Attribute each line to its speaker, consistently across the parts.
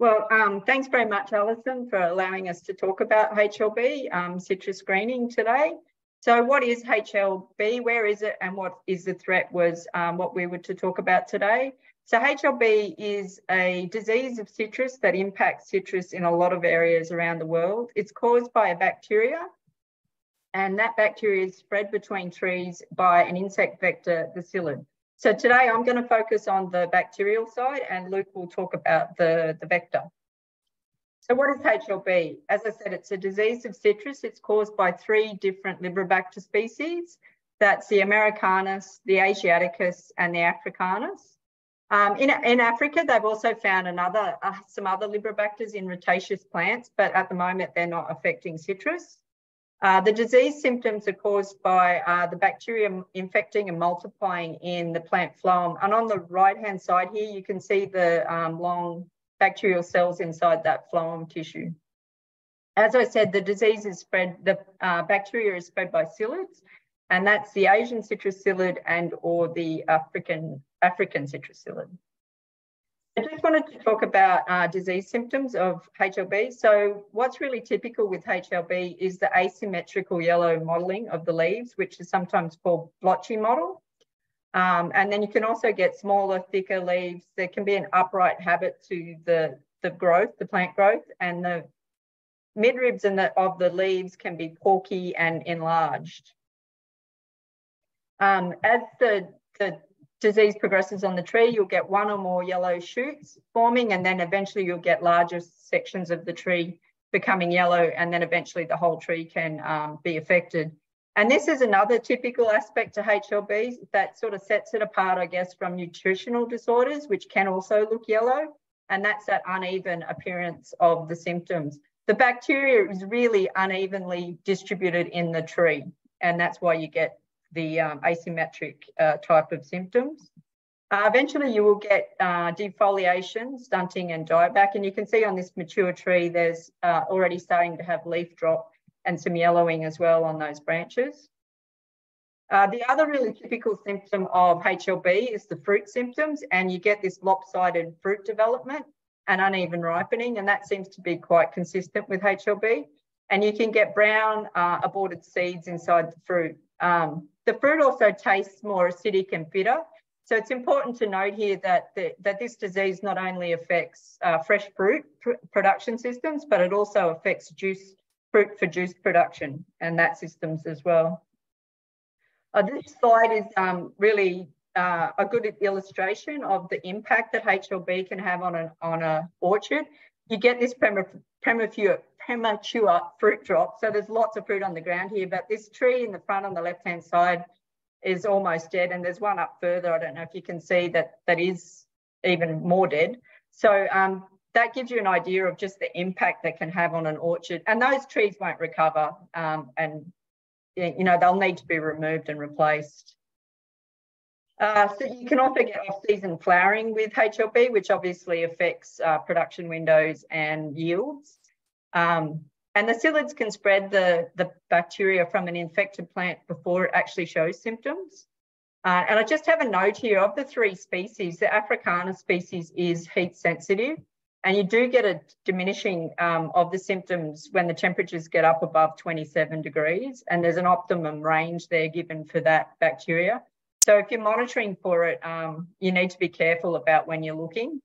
Speaker 1: Well, um, thanks very much, Alison, for allowing us to talk about HLB, um, citrus greening today. So what is HLB, where is it, and what is the threat was um, what we were to talk about today. So HLB is a disease of citrus that impacts citrus in a lot of areas around the world. It's caused by a bacteria, and that bacteria is spread between trees by an insect vector, the psyllid. So today I'm going to focus on the bacterial side and Luke will talk about the, the vector. So what is HLB? As I said, it's a disease of citrus. It's caused by three different Liberibacter species. That's the Americanus, the Asiaticus, and the Africanus. Um, in, in Africa, they've also found another, uh, some other Liberibacters in rutaceous plants, but at the moment they're not affecting citrus. Uh, the disease symptoms are caused by uh, the bacteria infecting and multiplying in the plant phloem. And on the right-hand side here, you can see the um, long bacterial cells inside that phloem tissue. As I said, the disease is spread, the uh, bacteria is spread by psyllids, and that's the Asian citrus psyllid and or the African, African citrus psyllid. I just wanted to talk about uh, disease symptoms of HLB. So what's really typical with HLB is the asymmetrical yellow mottling of the leaves, which is sometimes called blotchy mottle. Um, and then you can also get smaller, thicker leaves. There can be an upright habit to the, the growth, the plant growth, and the midribs and the, of the leaves can be corky and enlarged. Um, as the, the disease progresses on the tree, you'll get one or more yellow shoots forming, and then eventually you'll get larger sections of the tree becoming yellow, and then eventually the whole tree can um, be affected. And this is another typical aspect to HLB that sort of sets it apart, I guess, from nutritional disorders, which can also look yellow, and that's that uneven appearance of the symptoms. The bacteria is really unevenly distributed in the tree, and that's why you get the um, asymmetric uh, type of symptoms. Uh, eventually you will get uh, defoliation, stunting and dieback. And you can see on this mature tree, there's uh, already starting to have leaf drop and some yellowing as well on those branches. Uh, the other really typical symptom of HLB is the fruit symptoms, and you get this lopsided fruit development and uneven ripening, and that seems to be quite consistent with HLB. And you can get brown uh, aborted seeds inside the fruit. Um, the fruit also tastes more acidic and bitter. So it's important to note here that, the, that this disease not only affects uh, fresh fruit pr production systems, but it also affects juice fruit for juice production and that systems as well. Uh, this slide is um, really uh, a good illustration of the impact that HLB can have on an on a orchard. You get this premature, premature fruit drop. So there's lots of fruit on the ground here, but this tree in the front on the left-hand side is almost dead. And there's one up further. I don't know if you can see that that is even more dead. So um, that gives you an idea of just the impact that can have on an orchard. And those trees won't recover um, and you know, they'll need to be removed and replaced. Uh, so you can also get off-season flowering with HLB, which obviously affects uh, production windows and yields. Um, and the psyllids can spread the, the bacteria from an infected plant before it actually shows symptoms. Uh, and I just have a note here of the three species, the Africana species is heat sensitive. And you do get a diminishing um, of the symptoms when the temperatures get up above 27 degrees. And there's an optimum range there given for that bacteria. So if you're monitoring for it, um, you need to be careful about when you're looking.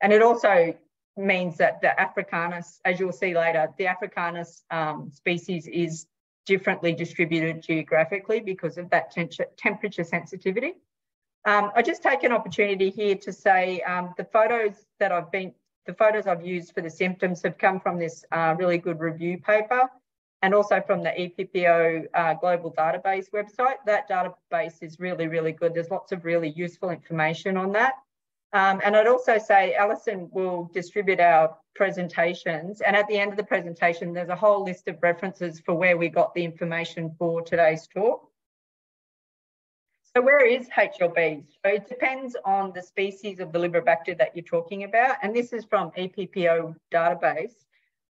Speaker 1: And it also means that the Africanus, as you'll see later, the Africanus um, species is differently distributed geographically because of that temperature sensitivity. Um, I just take an opportunity here to say um, the photos that I've been, the photos I've used for the symptoms have come from this uh, really good review paper and also from the EPPO uh, global database website. That database is really, really good. There's lots of really useful information on that. Um, and I'd also say Alison will distribute our presentations. And at the end of the presentation, there's a whole list of references for where we got the information for today's talk. So where is HLB? So it depends on the species of the Liberibacter that you're talking about. And this is from EPPO database.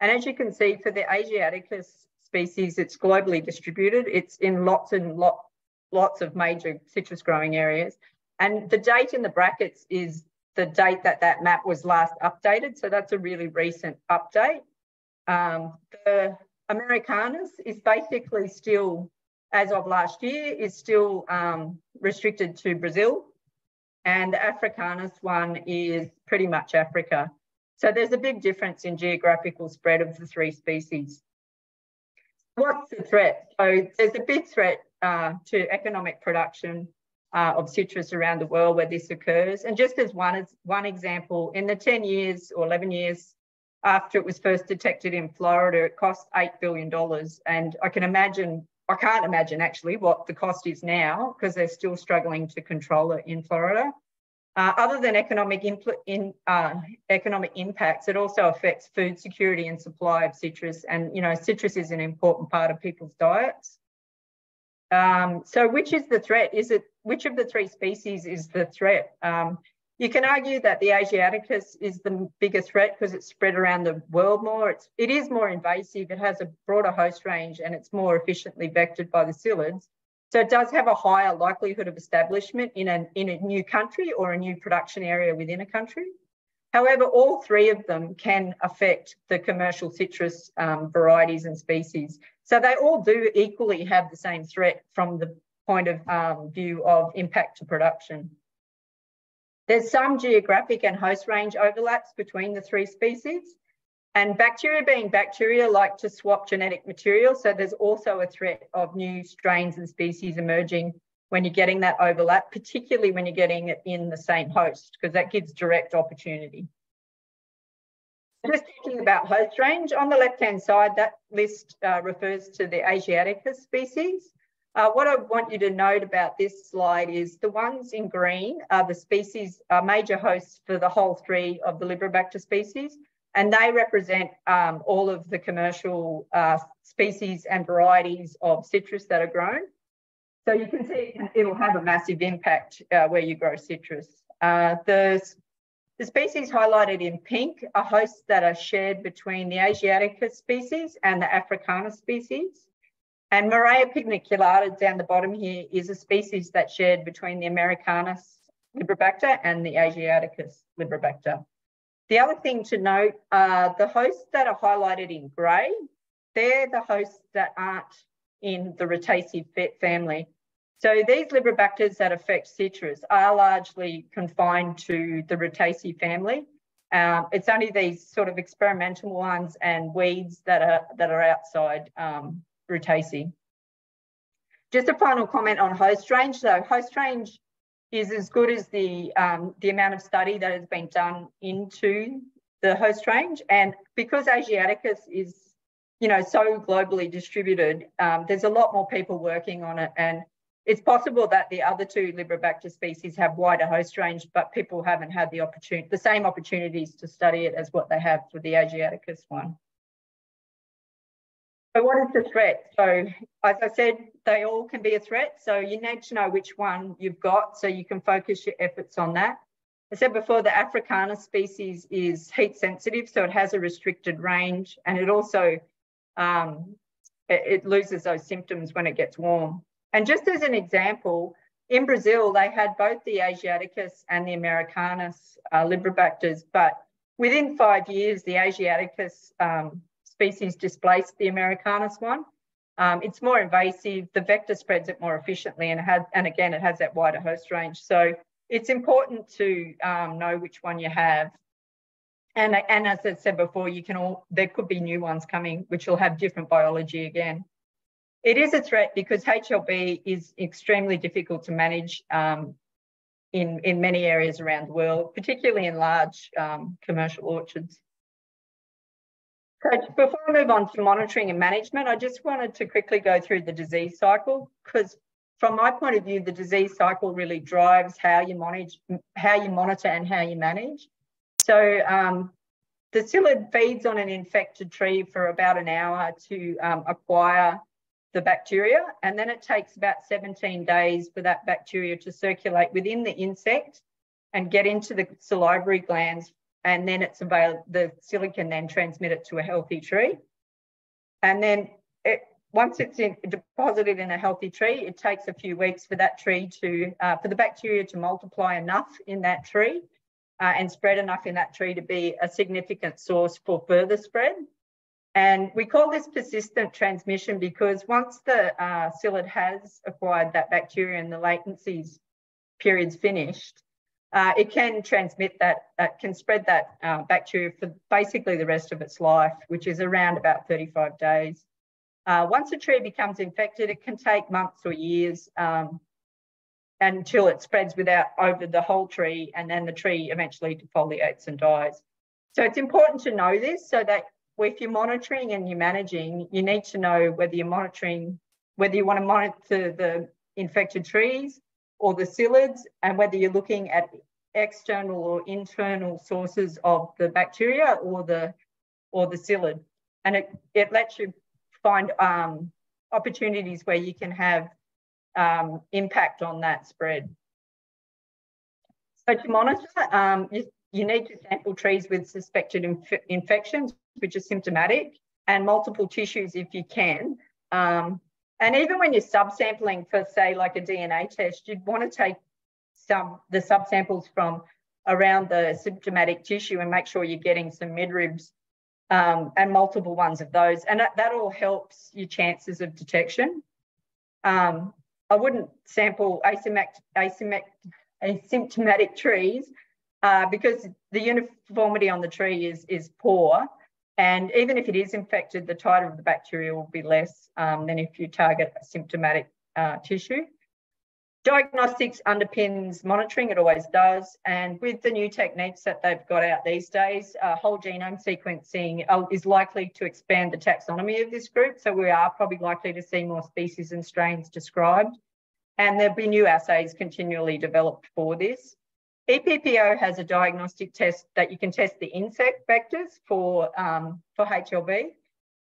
Speaker 1: And as you can see, for the Asiaticus species, it's globally distributed. It's in lots and lot, lots of major citrus growing areas. And the date in the brackets is the date that that map was last updated. So that's a really recent update. Um, the Americanus is basically still, as of last year, is still um, restricted to Brazil. And the Africanus one is pretty much Africa. So there's a big difference in geographical spread of the three species. What's the threat? So there's a big threat uh, to economic production uh, of citrus around the world where this occurs. And just as one, as one example, in the 10 years or 11 years after it was first detected in Florida, it cost $8 billion. And I can imagine, I can't imagine actually what the cost is now because they're still struggling to control it in Florida. Uh, other than economic, in, uh, economic impacts, it also affects food security and supply of citrus. And, you know, citrus is an important part of people's diets. Um, so which is the threat? Is it, which of the three species is the threat? Um, you can argue that the Asiaticus is the bigger threat because it's spread around the world more. It's, it is more invasive, it has a broader host range and it's more efficiently vectored by the psyllids. So it does have a higher likelihood of establishment in a, in a new country or a new production area within a country. However, all three of them can affect the commercial citrus um, varieties and species. So they all do equally have the same threat from the point of um, view of impact to production. There's some geographic and host range overlaps between the three species. And bacteria being bacteria like to swap genetic material. So there's also a threat of new strains and species emerging when you're getting that overlap, particularly when you're getting it in the same host, because that gives direct opportunity. Just thinking about host range, on the left-hand side, that list uh, refers to the Asiaticus species. Uh, what I want you to note about this slide is the ones in green are the species, are major hosts for the whole three of the Liberibacter species and they represent um, all of the commercial uh, species and varieties of citrus that are grown. So you can see it'll have a massive impact uh, where you grow citrus. Uh, the, the species highlighted in pink are hosts that are shared between the Asiaticus species and the Africana species. And Murraya paniculata down the bottom here is a species that's shared between the Americanus liberibacter and the Asiaticus liberibacter. The other thing to note, uh, the hosts that are highlighted in grey, they're the hosts that aren't in the Rutaceae family. So these Liberibacters that affect citrus are largely confined to the Rutaceae family. Um, it's only these sort of experimental ones and weeds that are that are outside um, Rutaceae. Just a final comment on host range. So host range is as good as the, um, the amount of study that has been done into the host range. And because Asiaticus is, you know, so globally distributed, um, there's a lot more people working on it. And it's possible that the other two Liberibacter species have wider host range, but people haven't had the opportunity, the same opportunities to study it as what they have for the Asiaticus one. So what is the threat? So as I said, they all can be a threat. So you need to know which one you've got so you can focus your efforts on that. I said before, the Africana species is heat sensitive, so it has a restricted range and it also, um, it, it loses those symptoms when it gets warm. And just as an example, in Brazil, they had both the Asiaticus and the Americanus uh, Liberibacters, but within five years, the Asiaticus um, species displaced the Americanus one. Um, it's more invasive, the vector spreads it more efficiently and, has, and again, it has that wider host range. So it's important to um, know which one you have. And, and as I said before, you can all, there could be new ones coming, which will have different biology again. It is a threat because HLB is extremely difficult to manage um, in, in many areas around the world, particularly in large um, commercial orchards. So before I move on to monitoring and management, I just wanted to quickly go through the disease cycle because from my point of view, the disease cycle really drives how you manage, how you monitor and how you manage. So um, the psyllid feeds on an infected tree for about an hour to um, acquire the bacteria, and then it takes about 17 days for that bacteria to circulate within the insect and get into the salivary glands and then it's available, the psyllid can then transmit it to a healthy tree. And then it, once it's in, deposited in a healthy tree, it takes a few weeks for that tree to, uh, for the bacteria to multiply enough in that tree uh, and spread enough in that tree to be a significant source for further spread. And we call this persistent transmission because once the uh, psyllid has acquired that bacteria and the latencies period's finished, uh, it can transmit that, uh, can spread that uh, bacteria for basically the rest of its life, which is around about 35 days. Uh, once a tree becomes infected, it can take months or years um, until it spreads without over the whole tree, and then the tree eventually defoliates and dies. So it's important to know this so that if you're monitoring and you're managing, you need to know whether you're monitoring, whether you want to monitor the infected trees or the psyllids, and whether you're looking at external or internal sources of the bacteria or the or the psyllid. And it, it lets you find um, opportunities where you can have um, impact on that spread. So to monitor, um, you, you, need to sample trees with suspected inf infections, which are symptomatic, and multiple tissues if you can. Um, and even when you're subsampling for, say, like a DNA test, you'd want to take some the subsamples from around the symptomatic tissue and make sure you're getting some midribs um, and multiple ones of those. And that, that all helps your chances of detection. Um, I wouldn't sample asymptomatic trees uh, because the uniformity on the tree is, is poor. And even if it is infected, the titer of the bacteria will be less um, than if you target symptomatic uh, tissue. Diagnostics underpins monitoring, it always does. And with the new techniques that they've got out these days, uh, whole genome sequencing uh, is likely to expand the taxonomy of this group. So we are probably likely to see more species and strains described. And there'll be new assays continually developed for this. EPPO has a diagnostic test that you can test the insect vectors for, um, for HLB.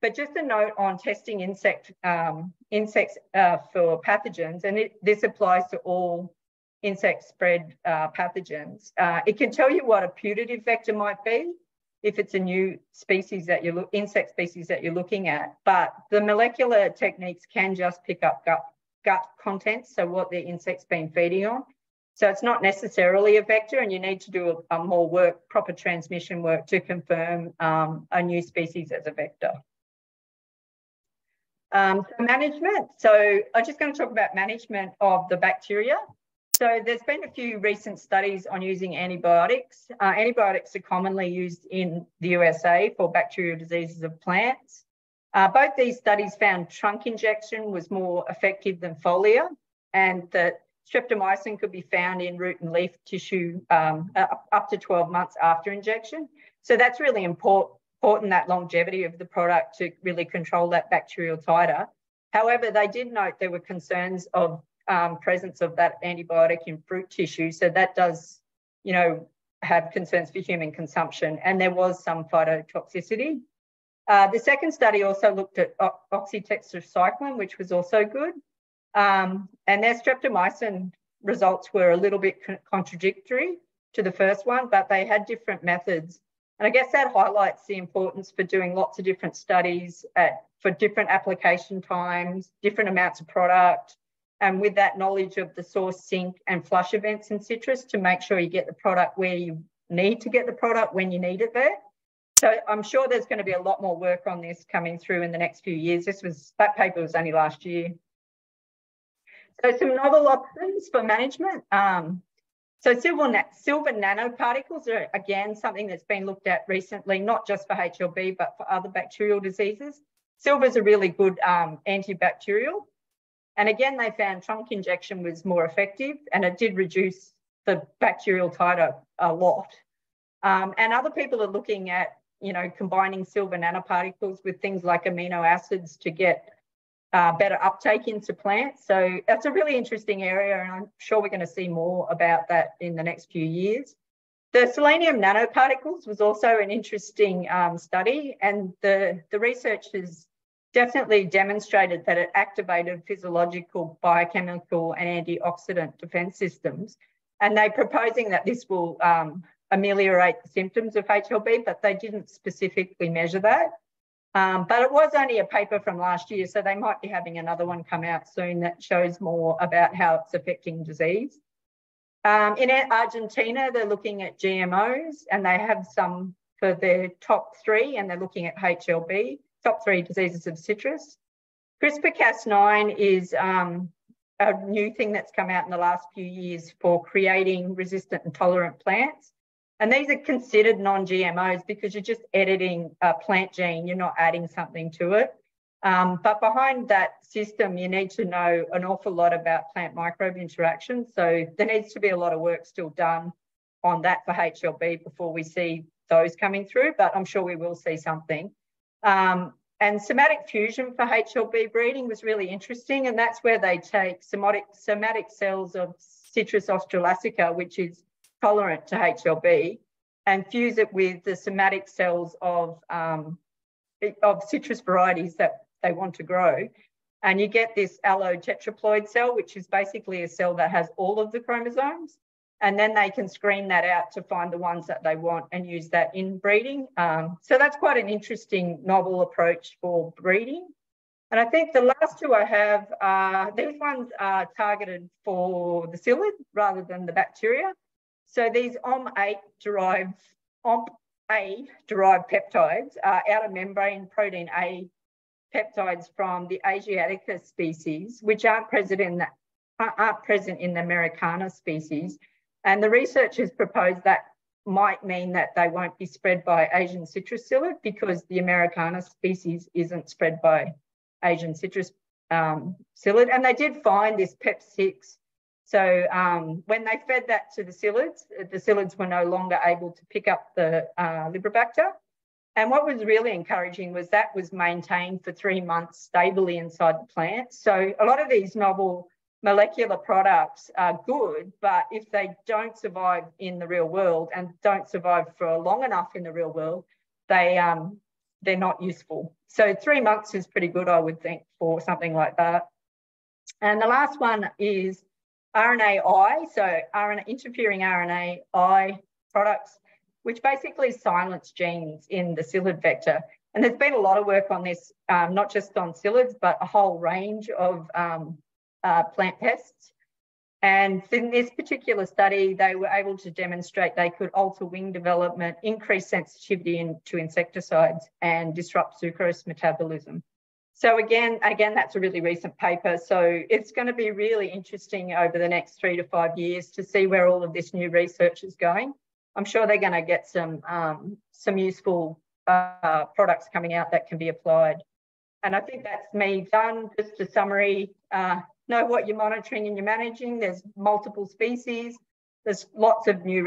Speaker 1: But just a note on testing insect um, insects uh, for pathogens, and it, this applies to all insect spread uh, pathogens. Uh, it can tell you what a putative vector might be if it's a new species that you look insect species that you're looking at. But the molecular techniques can just pick up gut, gut contents, so what the insect's been feeding on. So it's not necessarily a vector, and you need to do a, a more work, proper transmission work to confirm um, a new species as a vector. Um, so management. So I'm just going to talk about management of the bacteria. So there's been a few recent studies on using antibiotics. Uh, antibiotics are commonly used in the USA for bacterial diseases of plants. Uh, both these studies found trunk injection was more effective than foliar and that streptomycin could be found in root and leaf tissue um, up to 12 months after injection. So that's really important that longevity of the product to really control that bacterial titer. However, they did note there were concerns of um, presence of that antibiotic in fruit tissue. So that does, you know, have concerns for human consumption. And there was some phytotoxicity. Uh, the second study also looked at oxytetracycline, which was also good. Um, and their streptomycin results were a little bit contradictory to the first one, but they had different methods and I guess that highlights the importance for doing lots of different studies at, for different application times, different amounts of product, and with that knowledge of the source sink and flush events in citrus to make sure you get the product where you need to get the product when you need it there. So I'm sure there's going to be a lot more work on this coming through in the next few years. This was that paper was only last year. So some novel options for management. Um, so silver, silver nanoparticles are again something that's been looked at recently, not just for HLB, but for other bacterial diseases. Silver is a really good um, antibacterial. And again, they found trunk injection was more effective and it did reduce the bacterial titer a lot. Um, and other people are looking at, you know, combining silver nanoparticles with things like amino acids to get uh, better uptake into plants. So that's a really interesting area, and I'm sure we're going to see more about that in the next few years. The selenium nanoparticles was also an interesting um, study, and the, the research has definitely demonstrated that it activated physiological, biochemical, and antioxidant defense systems. And they're proposing that this will um, ameliorate the symptoms of HLB, but they didn't specifically measure that. Um, but it was only a paper from last year, so they might be having another one come out soon that shows more about how it's affecting disease. Um, in Argentina, they're looking at GMOs and they have some for their top three and they're looking at HLB, top three diseases of citrus. CRISPR-Cas9 is um, a new thing that's come out in the last few years for creating resistant and tolerant plants. And these are considered non-GMOs because you're just editing a plant gene, you're not adding something to it. Um, but behind that system, you need to know an awful lot about plant microbe interaction. So there needs to be a lot of work still done on that for HLB before we see those coming through, but I'm sure we will see something. Um, and somatic fusion for HLB breeding was really interesting, and that's where they take somatic, somatic cells of Citrus australasica, which is tolerant to HLB, and fuse it with the somatic cells of, um, of citrus varieties that they want to grow. And you get this allotetraploid cell, which is basically a cell that has all of the chromosomes. And then they can screen that out to find the ones that they want and use that in breeding. Um, so that's quite an interesting novel approach for breeding. And I think the last two I have, uh, these ones are targeted for the psyllid rather than the bacteria. So these OM8 derived, OMP-A derived peptides are outer membrane protein A peptides from the Asiatica species, which aren't present in the, aren't present in the Americana species. And the researchers proposed that might mean that they won't be spread by Asian citrus psyllid because the Americana species isn't spread by Asian citrus um, psyllid. And they did find this PEP6. So um, when they fed that to the psyllids, the psyllids were no longer able to pick up the uh, Liberibacter. And what was really encouraging was that was maintained for three months stably inside the plant. So a lot of these novel molecular products are good, but if they don't survive in the real world and don't survive for long enough in the real world, they um, they're not useful. So three months is pretty good, I would think, for something like that. And the last one is RNAi, so RNA interfering RNAi products which basically silence genes in the psyllid vector. And there's been a lot of work on this, um, not just on psyllids, but a whole range of um, uh, plant pests. And in this particular study, they were able to demonstrate they could alter wing development, increase sensitivity in, to insecticides, and disrupt sucrose metabolism. So again, again, that's a really recent paper. So it's going to be really interesting over the next three to five years to see where all of this new research is going. I'm sure they're going to get some um, some useful uh, products coming out that can be applied. And I think that's me done. Just a summary. Uh, know what you're monitoring and you're managing. There's multiple species. There's lots of new